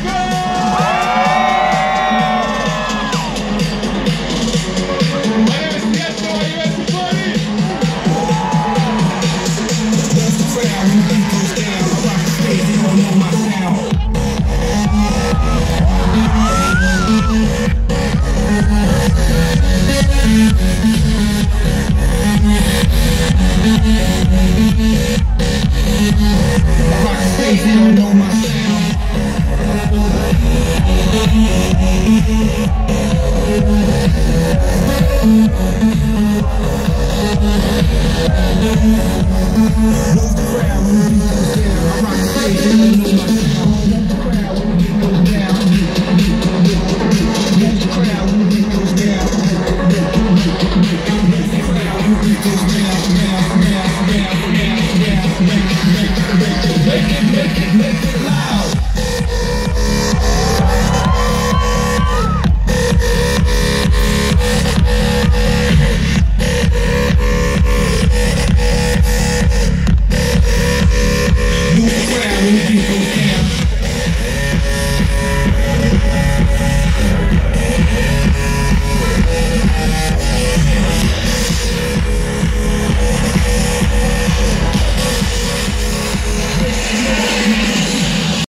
Eagles! Move the